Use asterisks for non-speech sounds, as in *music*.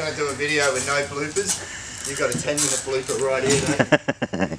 Gonna do a video with no bloopers. You've got a 10 minute blooper right here, *laughs* mate.